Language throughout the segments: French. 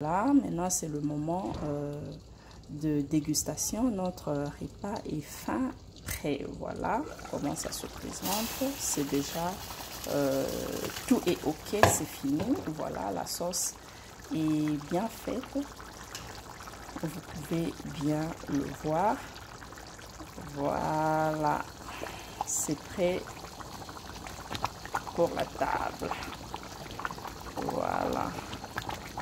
Là, maintenant c'est le moment euh, de dégustation. Notre repas est fin prêt. Voilà comment ça se présente? C'est déjà euh, tout est ok, c'est fini. Voilà, la sauce est bien faite. Vous pouvez bien le voir. Voilà, c'est prêt pour la table. Voilà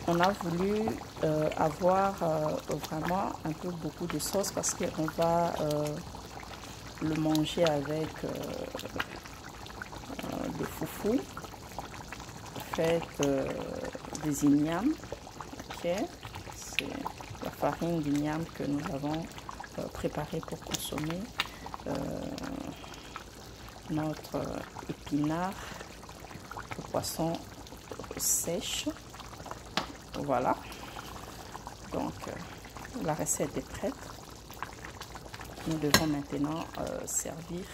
on a voulu euh, avoir euh, vraiment un peu beaucoup de sauce parce qu'on va euh, le manger avec le foufou fait des ignames. C'est la farine d'igname que nous avons préparée pour consommer notre épinard de poisson sèche voilà. Donc, euh, la recette est prête. Nous devons maintenant euh, servir.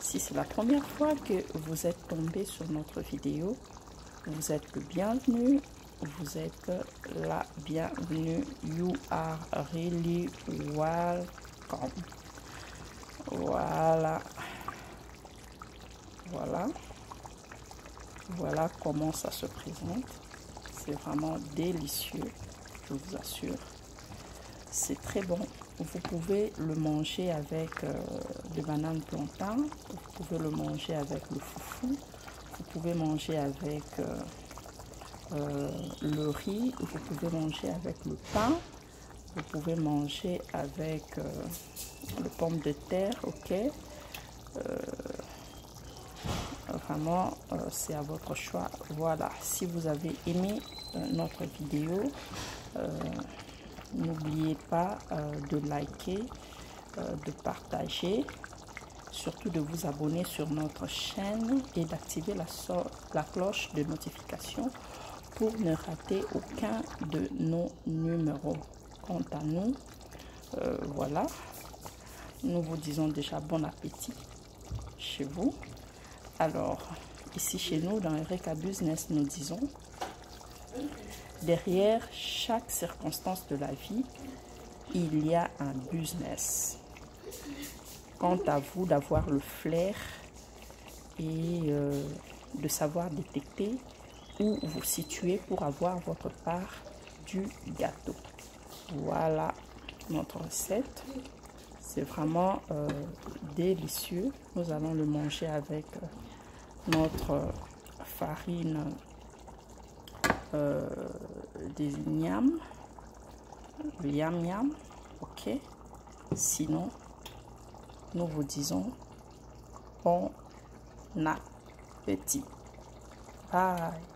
Si c'est la première fois que vous êtes tombé sur notre vidéo, vous êtes le bienvenu. Vous êtes la bienvenue. You are really welcome. Voilà. Voilà. Voilà comment ça se présente. C'est vraiment délicieux, je vous assure. C'est très bon. Vous pouvez le manger avec euh, des bananes plantain. Vous pouvez le manger avec le foufou. Vous pouvez manger avec euh, euh, le riz. Vous pouvez manger avec le pain. Vous pouvez manger avec le pomme de terre, ok euh, c'est à votre choix. Voilà. Si vous avez aimé euh, notre vidéo euh, n'oubliez pas de liker de partager surtout de vous abonner sur notre chaîne et d'activer la, la cloche de notification pour ne rater aucun de nos numéros. Quant à nous voilà. Nous vous disons déjà bon appétit chez vous alors, ici chez nous, dans Eureka Business, nous disons, derrière chaque circonstance de la vie, il y a un business. Quant à vous d'avoir le flair et euh, de savoir détecter où vous situez pour avoir votre part du gâteau. Voilà notre recette. C'est vraiment euh, délicieux. Nous allons le manger avec euh, notre farine euh, des ignames. Yam yam. Ok. Sinon, nous vous disons bon appétit. Bye.